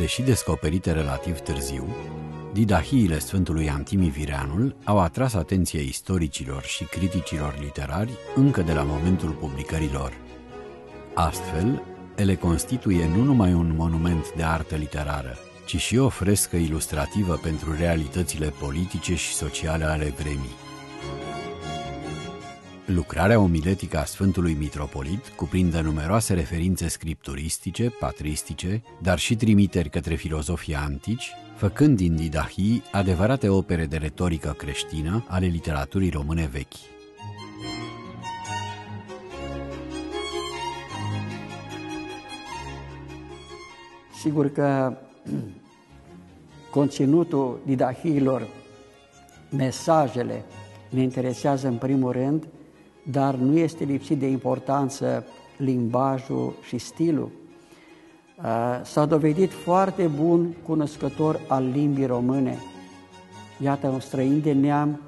Deși descoperite relativ târziu, didahiile Sfântului Antimi Vireanul au atras atenția istoricilor și criticilor literari încă de la momentul publicărilor. Astfel, ele constituie nu numai un monument de artă literară, ci și o frescă ilustrativă pentru realitățile politice și sociale ale vremii. Lucrarea omiletică a Sfântului Mitropolit cuprinde numeroase referințe scripturistice, patristice, dar și trimiteri către filozofii antici, făcând din didahii adevărate opere de retorică creștină ale literaturii române vechi. Sigur că conținutul didahiilor, mesajele, ne interesează în primul rând, dar nu este lipsit de importanță limbajul și stilul. Uh, s-a dovedit foarte bun cunoscător al limbii române. Iată, un străin de neam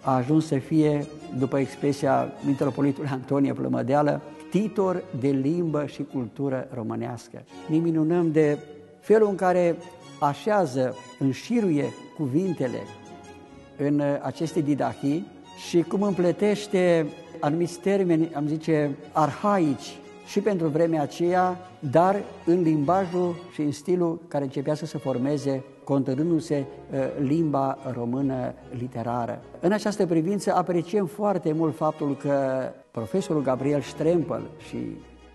a ajuns să fie, după expresia mitropolitului Antonie Plămădeală, titor de limbă și cultură românească. Ne minunăm de felul în care așează, înșiruie cuvintele în aceste didahii și cum împletește anumiți termeni, am zice, arhaici și pentru vremea aceea, dar în limbajul și în stilul care începea să se formeze contărându-se uh, limba română literară. În această privință apreciem foarte mult faptul că profesorul Gabriel Strempel și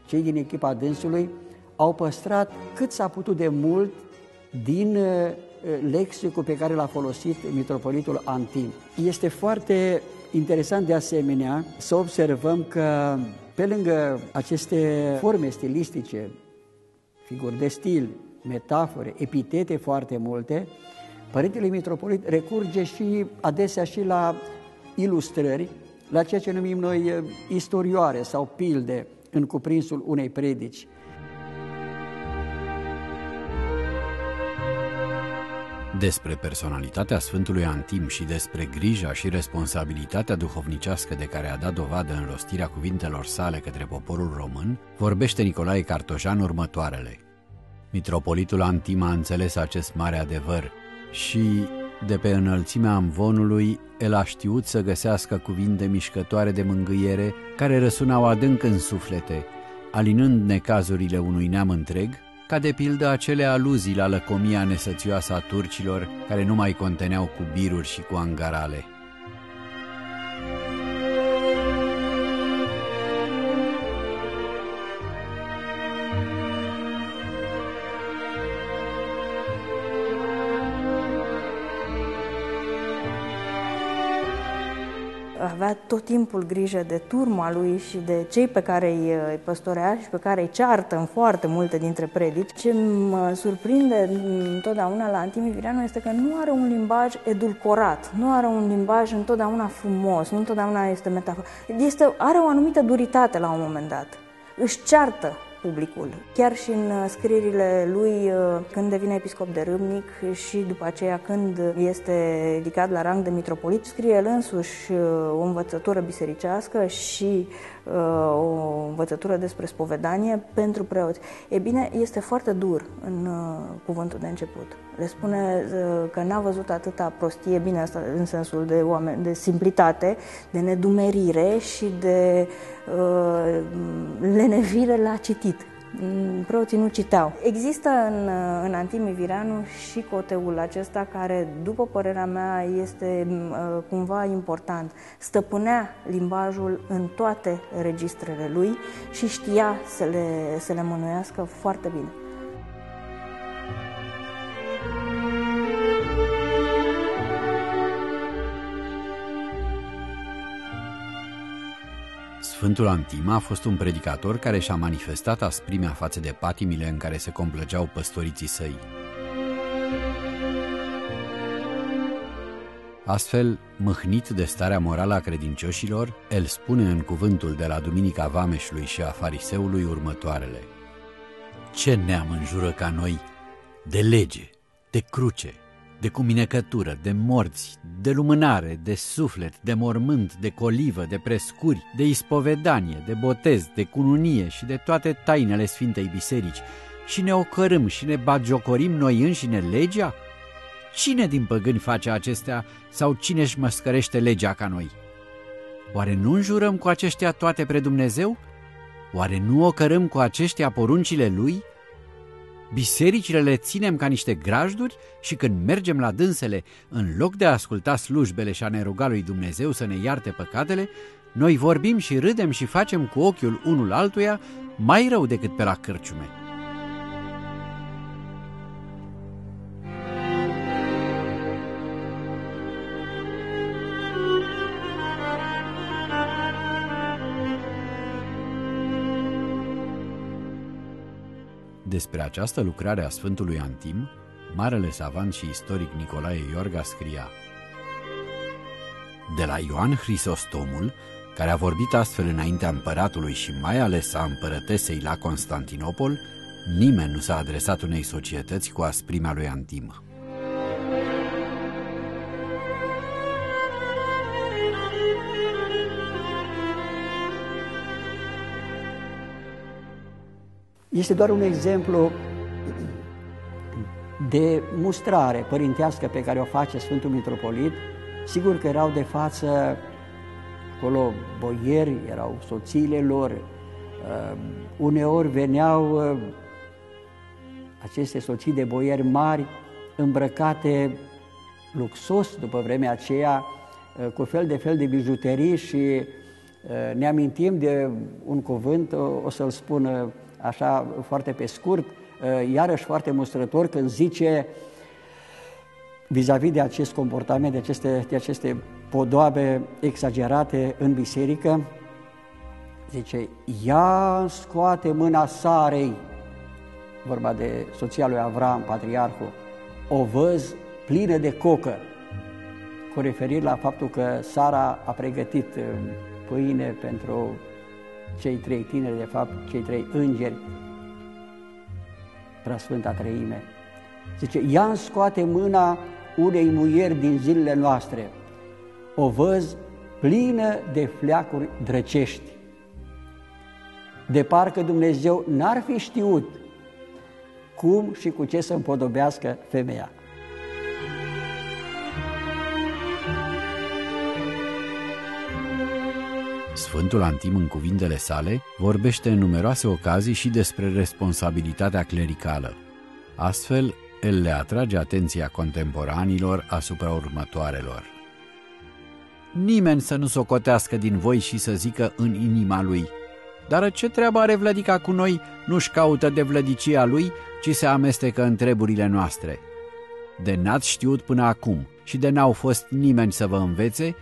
cei din echipa dânsului au păstrat cât s-a putut de mult din uh, lexicul pe care l-a folosit mitropolitul Antin. Este foarte interesant de asemenea să observăm că pe lângă aceste forme stilistice, figuri de stil, metafore, epitete foarte multe, Părintele Mitropolit recurge și adesea și la ilustrări, la ceea ce numim noi eh, istorioare sau pilde în cuprinsul unei predici. Despre personalitatea Sfântului Antim și despre grija și responsabilitatea duhovnicească de care a dat dovadă în rostirea cuvintelor sale către poporul român, vorbește Nicolae Cartojan următoarele. Mitropolitul Antim a înțeles acest mare adevăr și, de pe înălțimea amvonului, el a știut să găsească cuvinte mișcătoare de mângâiere care răsunau adânc în suflete, alinând necazurile unui neam întreg ca de pildă acele aluzii la lăcomia nesățioasă a turcilor care nu mai conteneau cu biruri și cu angarale. Avea tot timpul grijă de turma lui și de cei pe care îi păstorea și pe care îi ceartă în foarte multe dintre predici. Ce mă surprinde întotdeauna la Antimi Vireanu este că nu are un limbaj edulcorat, nu are un limbaj întotdeauna frumos, nu întotdeauna este metaforă. Este, are o anumită duritate la un moment dat. Își ceartă publicul. Chiar și în uh, scrierile lui, uh, când devine episcop de Râmnic și după aceea când este ridicat la rang de mitropolit, scrie el însuși uh, o învățătură bisericească și o învățătură despre spovedanie pentru preoți. E bine, este foarte dur în cuvântul de început. Le spune că n-a văzut atâta prostie, bine asta în sensul de, oameni, de simplitate, de nedumerire și de uh, lenevire la citit. Mm, preoții nu citeau. Există în, în Antimi Viranu și coteul acesta care, după părerea mea, este uh, cumva important. Stăpânea limbajul în toate registrele lui și știa să le, să le mânuiască foarte bine. Sfântul Antima a fost un predicator care și-a manifestat asprimea față de patimile în care se complăgeau păstoriții săi. Astfel, mâhnit de starea morală a credincioșilor, el spune în cuvântul de la Duminica Vameșului și a Fariseului următoarele. Ce neam înjură ca noi de lege, de cruce, de cuminecătură, de morți, de lumânare, de suflet, de mormânt, de colivă, de prescuri, de ispovedanie, de botez, de cununie și de toate tainele Sfintei Biserici și ne ocărâm și ne bagiocorim noi înșine legea? Cine din păgâni face acestea sau cine își măscărește legea ca noi? Oare nu înjurăm cu aceștia toate pre Dumnezeu? Oare nu ocărâm cu aceștia poruncile Lui? Bisericile le ținem ca niște grajduri și când mergem la dânsele, în loc de a asculta slujbele și a ne ruga lui Dumnezeu să ne iarte păcatele, noi vorbim și râdem și facem cu ochiul unul altuia mai rău decât pe la cărciume. Despre această lucrare a Sfântului Antim, marele savant și istoric Nicolae Iorga scria De la Ioan Hristostomul, care a vorbit astfel înaintea împăratului și mai ales a împărătesei la Constantinopol, nimeni nu s-a adresat unei societăți cu asprimea lui Antim. Este doar un exemplu de mustrare părintească pe care o face Sfântul Mitropolit. Sigur că erau de față acolo boieri, erau soțiile lor, uh, uneori veneau uh, aceste soții de boieri mari, îmbrăcate luxos după vremea aceea, uh, cu fel de fel de bijuterii și ne amintim de un cuvânt, o să-l spun așa foarte pe scurt, uh, iarăși foarte mustrător când zice vis-a-vis -vis de acest comportament, de aceste, de aceste podoabe exagerate în biserică, zice, ia scoate mâna Sarei, vorba de soția lui Avram, patriarhul, o văz plină de cocă, cu referire la faptul că Sara a pregătit uh, pâine pentru cei trei tineri, de fapt, cei trei îngeri, Sfânta Treime. Zice, ia scoate mâna unei muieri din zilele noastre, o văz plină de fleacuri drăcești. De parcă Dumnezeu n-ar fi știut cum și cu ce să împodobească femeia. Sfântul Antim în cuvintele sale vorbește în numeroase ocazii și despre responsabilitatea clericală. Astfel, el le atrage atenția contemporanilor asupra următoarelor. Nimeni să nu socotească din voi și să zică în inima lui, dar ce treabă are Vlădica cu noi? Nu-și caută de vlădicia lui, ci se amestecă în treburile noastre. De n-ați știut până acum și de n-au fost nimeni să vă învețe,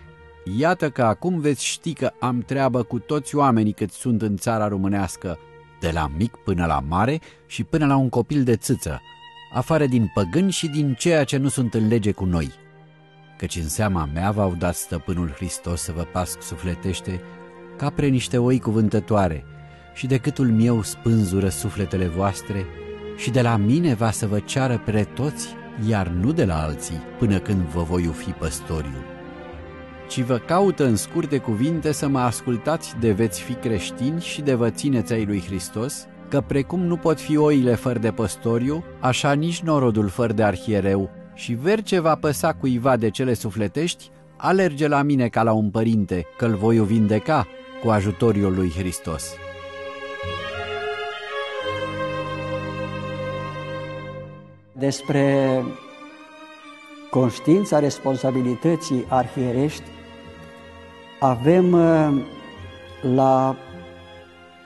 Iată că acum veți ști că am treabă cu toți oamenii cât sunt în țara românească, de la mic până la mare și până la un copil de țâță, afară din păgâni și din ceea ce nu sunt în lege cu noi. Căci în seama mea v-au dat stăpânul Hristos să vă pasc sufletește ca pre niște oi cuvântătoare și de câtul meu spânzură sufletele voastre și de la mine va să vă ceară pre toți, iar nu de la alții, până când vă voi ufi păstoriu ci vă caută în scurte cuvinte să mă ascultați de veți fi creștini și de vă țineți ai lui Hristos, că precum nu pot fi oile fără de păstoriu, așa nici norodul fără de arhiereu, și ver ce va păsa cuiva de cele sufletești, alerge la mine ca la un părinte, că-l voi vindeca cu ajutoriul lui Hristos. Despre conștiința responsabilității arhierești avem uh, la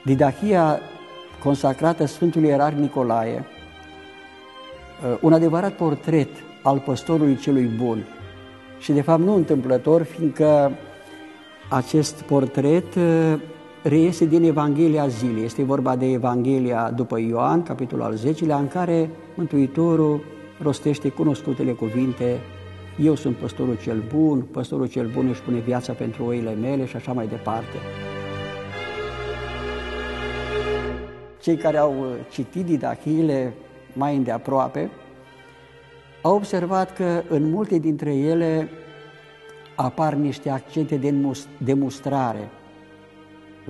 didahia consacrată Sfântului Erar Nicolae uh, un adevărat portret al păstorului celui bun. Și de fapt nu întâmplător, fiindcă acest portret uh, reiese din Evanghelia zilei. Este vorba de Evanghelia după Ioan, capitolul al 10 în care Mântuitorul rostește cunoscutele cuvinte eu sunt păstorul cel bun, păstorul cel bun își pune viața pentru oile mele și așa mai departe. Cei care au uh, citit didachiile mai îndeaproape au observat că în multe dintre ele apar niște accente de demonstrare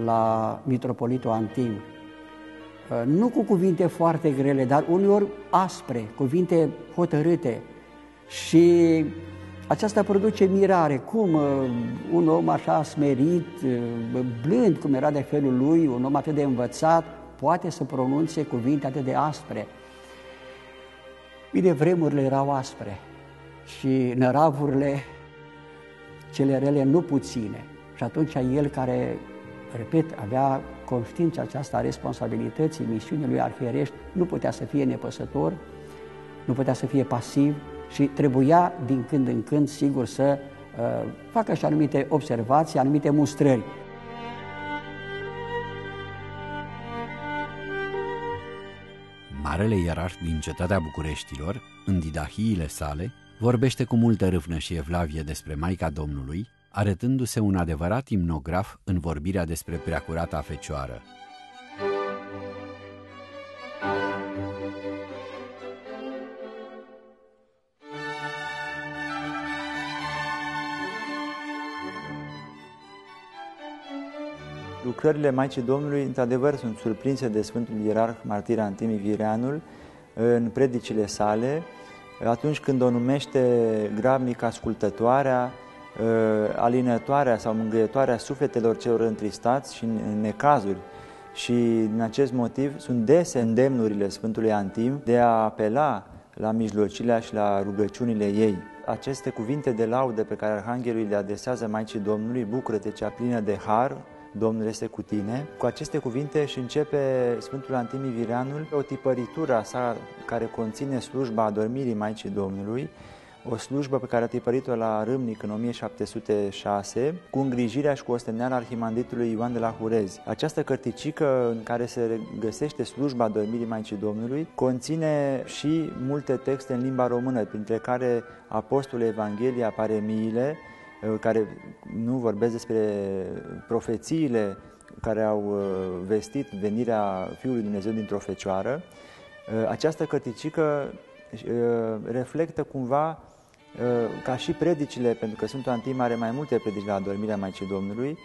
la Mitropolitul Antim. uh, nu cu cuvinte foarte grele, dar uneori aspre, cuvinte hotărâte. Și aceasta produce mirare. Cum uh, un om așa smerit, blând cum era de felul lui, un om atât de învățat, poate să pronunțe cuvinte atât de aspre. Bine, vremurile erau aspre și năravurile cele rele nu puține. Și atunci el care, repet, avea conștiința aceasta a responsabilității misiunii lui arhierești, nu putea să fie nepăsător, nu putea să fie pasiv și trebuia din când în când, sigur, să uh, facă și anumite observații, anumite mustrări. Marele ierarh din cetatea Bucureștilor, în didahiile sale, vorbește cu multă râvnă și evlavie despre Maica Domnului, arătându-se un adevărat imnograf în vorbirea despre preacurata Fecioară. Lucrările Maicii Domnului, într-adevăr, sunt surprinse de Sfântul Ierarh Martir Antimi Vireanul în predicile sale, atunci când o numește grabnic ascultătoarea, ă, alinătoarea sau mângâietoarea sufletelor celor întristați și în necazuri. Și din acest motiv sunt dese îndemnurile Sfântului Antim de a apela la mijlocilea și la rugăciunile ei. Aceste cuvinte de laudă pe care Arhanghelul le adesează Maicii Domnului, bucură-te cea plină de har, Domnul este cu tine. Cu aceste cuvinte și începe Sfântul Antimi Vireanul o tipăritură a sa care conține slujba adormirii Maicii Domnului, o slujbă pe care a tipărit-o la Râmnic în 1706, cu îngrijirea și cu osteneala arhimandritului Ioan de la Hurezi. Această cărticică în care se găsește slujba adormirii Maicii Domnului conține și multe texte în limba română, printre care Apostolul Evangheliei apare miile, Uh, care nu vorbesc despre profețiile care au uh, vestit venirea Fiului Dumnezeu dintr-o fecioară, uh, această cărticică reflectă cumva ca și predicile, pentru că Sfântul Antim are mai multe predici la adormirea Maicii Domnului,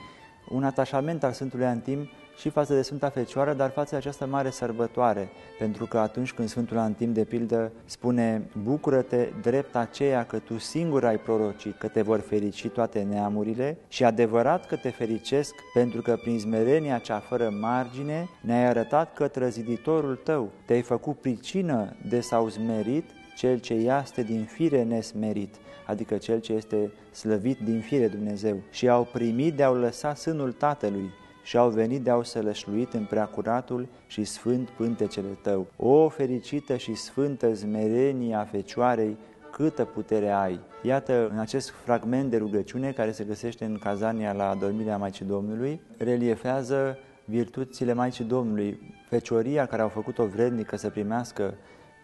un atașament al Sfântului Antim și față de Sfânta Fecioară, dar față de această mare sărbătoare, pentru că atunci când Sfântul Antim, de pildă, spune Bucură-te, drept aceea că tu singur ai prorocit, că te vor ferici toate neamurile și adevărat că te fericesc, pentru că prin smerenia cea fără margine ne-ai arătat că trăziditorul tău te-ai făcut pricină de s-au zmerit cel ce iaste din fire nesmerit, adică cel ce este slăvit din fire Dumnezeu, și au primit de a-au lăsat sânul Tatălui, și au venit de-au sălășluit în preacuratul și sfânt pântecele tău. O fericită și sfântă zmerenie a Fecioarei, câtă putere ai! Iată, în acest fragment de rugăciune care se găsește în cazania la adormirea Maicii Domnului, reliefează virtuțile Maicii Domnului, fecioria care au făcut-o vrednică să primească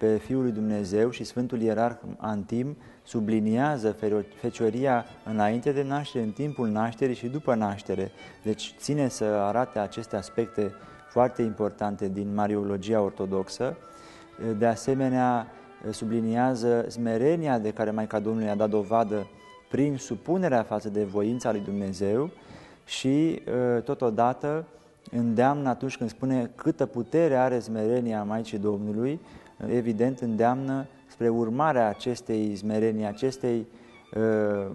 pe Fiul lui Dumnezeu și Sfântul Ierarh Antim subliniază fecioria înainte de naștere, în timpul nașterii și după naștere. Deci ține să arate aceste aspecte foarte importante din Mariologia Ortodoxă. De asemenea, subliniază smerenia de care Maica Domnului a dat dovadă prin supunerea față de voința lui Dumnezeu și totodată îndeamnă atunci când spune câtă putere are smerenia Maicii Domnului, evident îndeamnă spre urmarea acestei zmerenii, acestei uh,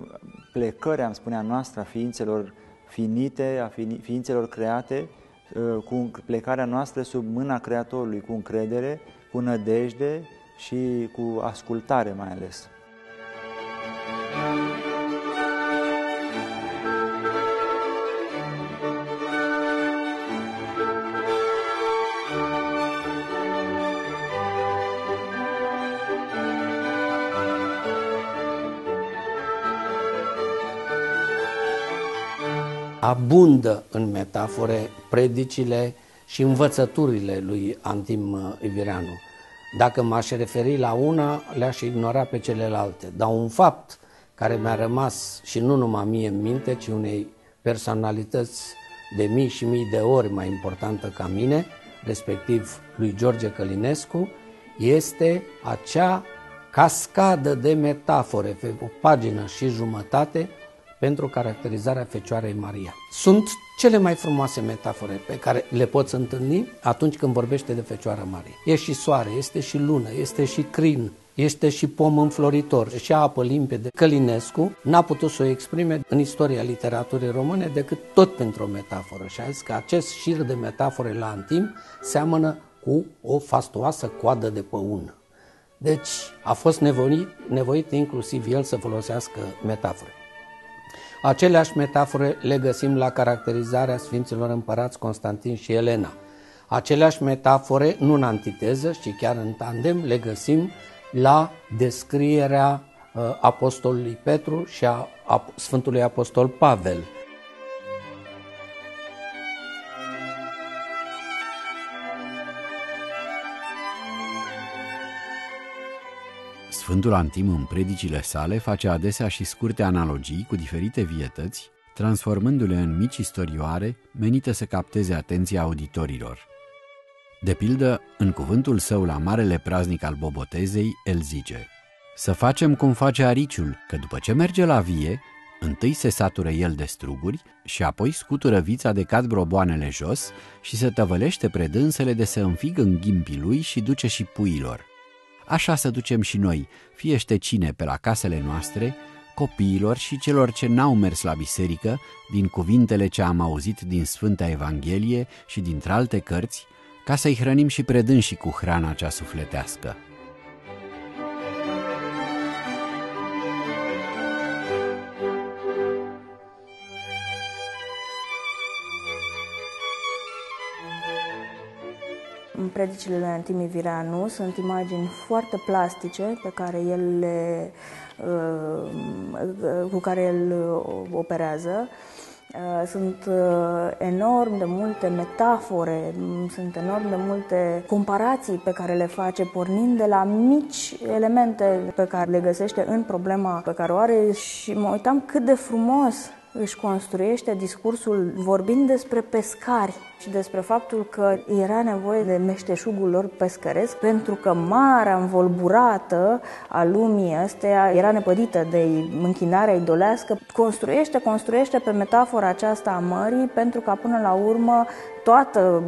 plecări, am spunea noastră, a ființelor finite, a ființelor create, uh, cu plecarea noastră sub mâna Creatorului, cu încredere, cu nădejde și cu ascultare mai ales. Abundă în metafore predicile și învățăturile lui Antim Ivireanu. Dacă m-aș referi la una, le-aș ignora pe celelalte. Dar un fapt care mi-a rămas și nu numai mie în minte, ci unei personalități de mii și mii de ori mai importantă ca mine, respectiv lui George Călinescu, este acea cascadă de metafore, pe o pagină și jumătate, pentru caracterizarea Fecioarei Maria. Sunt cele mai frumoase metafore pe care le poți întâlni atunci când vorbește de Fecioara Maria. E și soare, este și lună, este și crin, este și pom înfloritor și apă limpede. Călinescu n-a putut să o exprime în istoria literaturii române decât tot pentru o metaforă și a zis că acest șir de metafore la antim seamănă cu o fastoasă coadă de păună. Deci a fost nevoit, nevoit inclusiv el să folosească metafore. Aceleași metafore le găsim la caracterizarea Sfinților Împărați Constantin și Elena. Aceleași metafore, nu în antiteză, ci chiar în tandem, le găsim la descrierea uh, Apostolului Petru și a Sfântului Apostol Pavel. Sfântul Antim în predicile sale face adesea și scurte analogii cu diferite vietăți, transformându-le în mici istorioare menite să capteze atenția auditorilor. De pildă, în cuvântul său la marele praznic al Bobotezei, el zice Să facem cum face ariciul, că după ce merge la vie, întâi se satură el de struguri și apoi scutură vița de cad broboanele jos și se tăvălește predânsele de să înfigă în ghimpii lui și duce și puilor. Așa să ducem și noi, fiește cine pe la casele noastre, copiilor și celor ce n-au mers la biserică, din cuvintele ce am auzit din Sfânta Evanghelie și dintre alte cărți, ca să-i hrănim și predânșii cu hrana cea sufletească. Predicile lui Antimi Vireanu sunt imagini foarte plastice pe care el le, uh, cu care el operează. Uh, sunt uh, enorm de multe metafore, mm, sunt enorm de multe comparații pe care le face pornind de la mici elemente pe care le găsește în problema pe care o are. Și mă uitam cât de frumos își construiește discursul vorbind despre pescari și despre faptul că era nevoie de meșteșugul lor pescăresc pentru că marea învolburată a lumii astea era nepădită de închinarea idolească. Construiește, construiește pe metafora aceasta a mării pentru ca până la urmă toată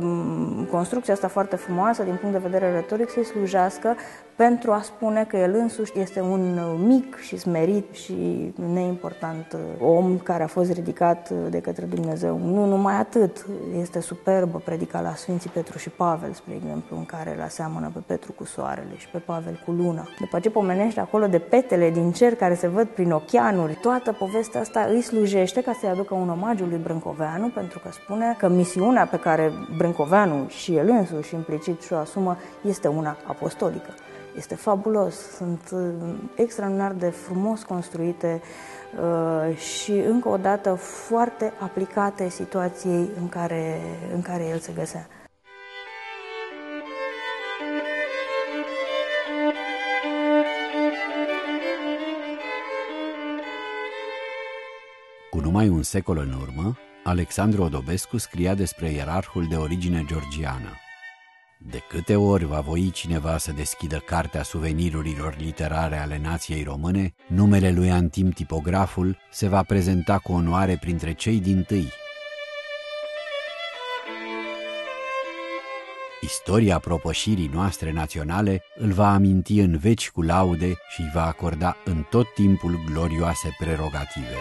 construcția asta foarte frumoasă din punct de vedere retoric să-i slujească pentru a spune că el însuși este un mic și smerit și neimportant om care a fost ridicat de către Dumnezeu. Nu numai atât, este superbă predica la Sfinții Petru și Pavel, spre exemplu, în care îl aseamănă pe Petru cu soarele și pe Pavel cu luna. După ce pomenește acolo de petele din cer care se văd prin ochianuri, toată povestea asta îi slujește ca să-i aducă un omagiu lui Brâncoveanu, pentru că spune că misiunea pe care Brâncoveanu și el însuși implicit și o asumă este una apostolică. Este fabulos, sunt uh, extraordinar de frumos construite uh, și încă o dată foarte aplicate situației în care, în care el se găsea. Cu numai un secol în urmă, Alexandru Odobescu scria despre ierarhul de origine georgiană. De câte ori va voi cineva să deschidă cartea suvenirurilor literare ale nației române, numele lui Antim Tipograful se va prezenta cu onoare printre cei din tâi. Istoria propășirii noastre naționale îl va aminti în veci cu laude și îi va acorda în tot timpul glorioase prerogative.